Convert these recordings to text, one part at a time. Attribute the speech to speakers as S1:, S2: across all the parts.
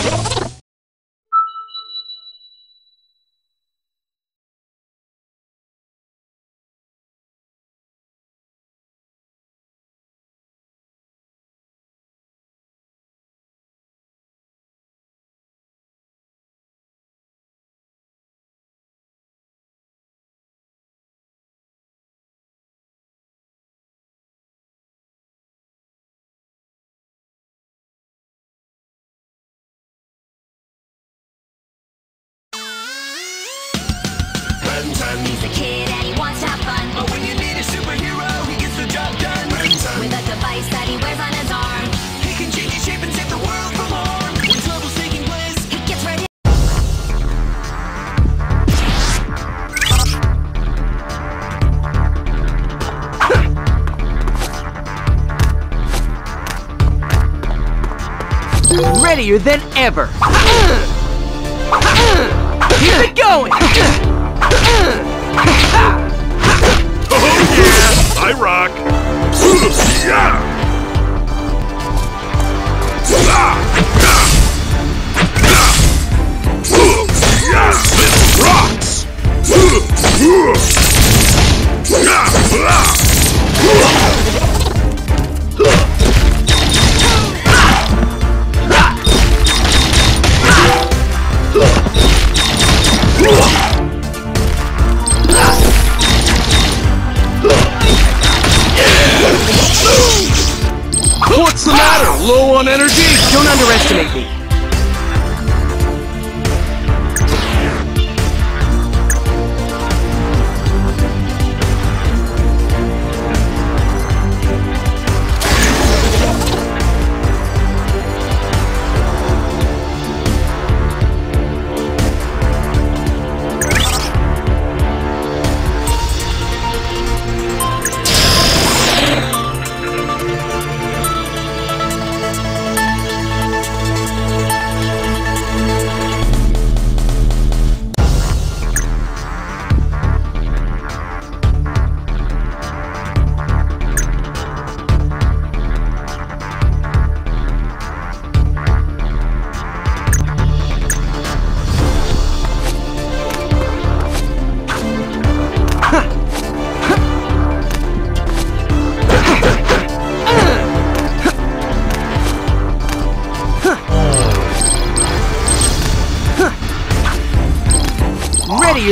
S1: 10.
S2: He's a kid and he wants to have fun.
S1: But when you need a superhero, he gets the job done.
S2: With a device that he wears on his arm.
S1: He can change his shape and save the world from harm. When trouble's taking place,
S2: He gets ready.
S3: Readier than ever. Keep it going.
S4: I rock. This rocks. What's on energy?
S3: Don't underestimate me.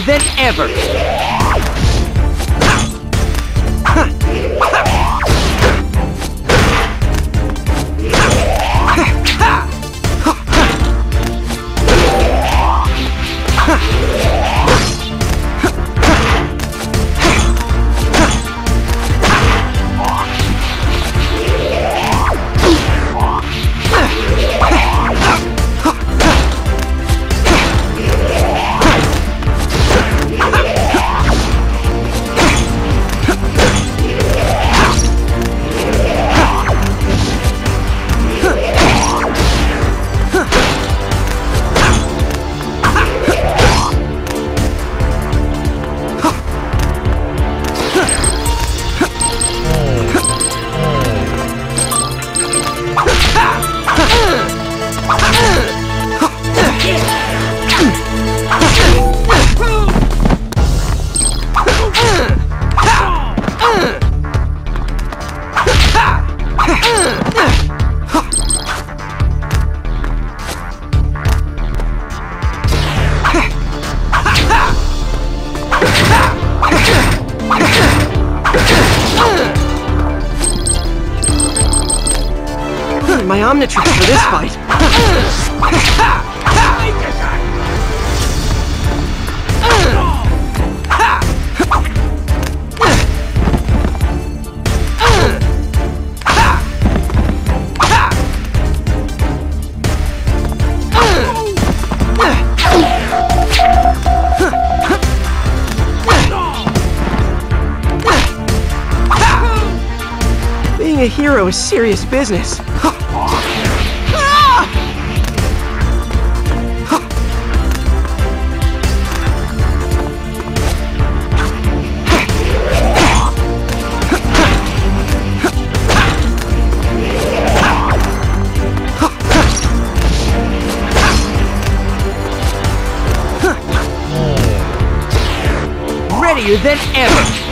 S3: Than ever. Omnitrix for this fight. Being a hero is serious business. Readier than ever!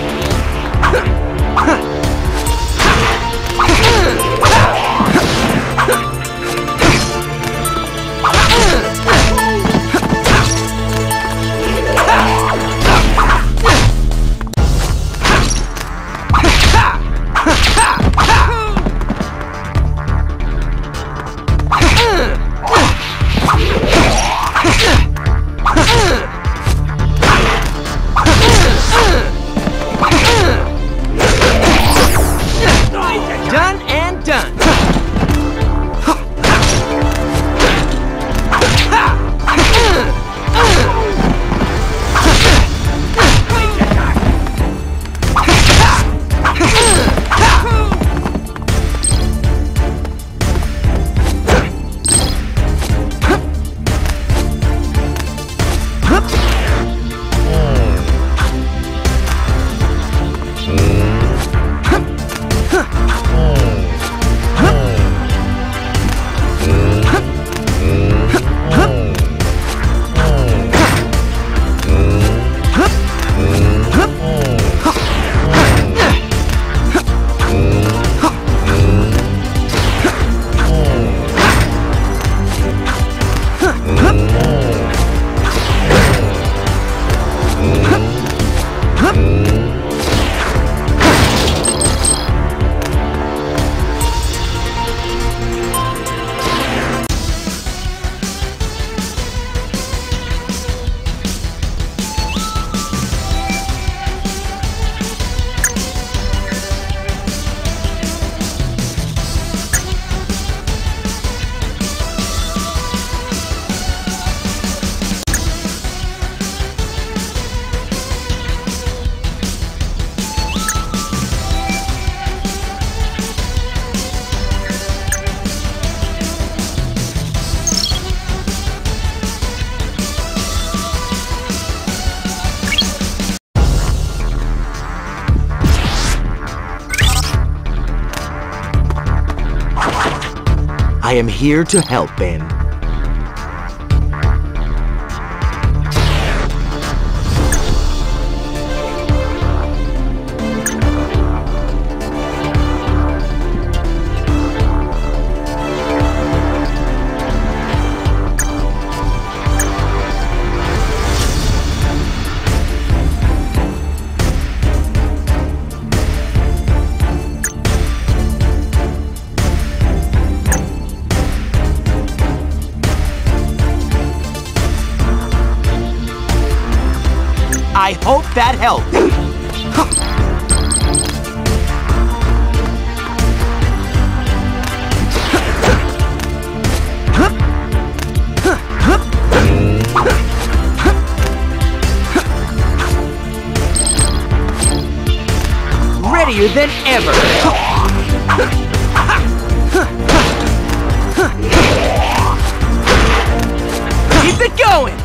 S3: I am here to help, Ben. I hope that helped. Readier than ever. Keep it going.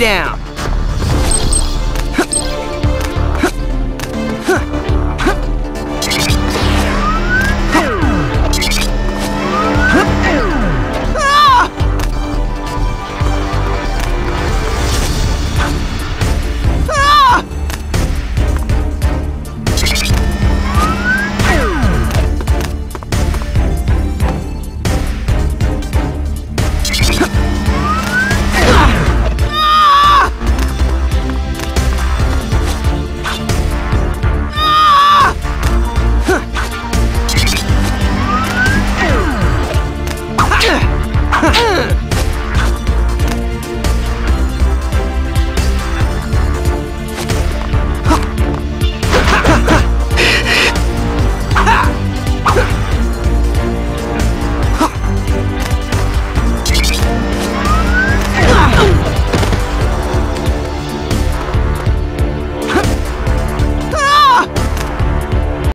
S3: Down.